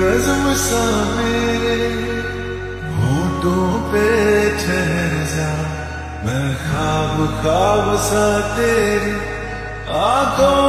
नज्म सा मेरे होठों पे ठहर जा मैं खाब खाब सा तेरी आंखों